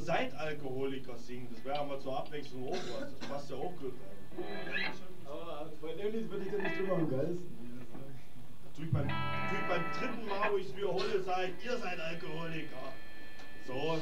seid Alkoholiker singen. Das wäre mal zur Abwechslung hoch. was. Das passt ja auch gut. Aber von Ölis würde ich das nicht drüber am geilsten. Natürlich beim, beim dritten Mal, wo ich es wiederhole, sage ich, ihr seid Alkoholiker. So,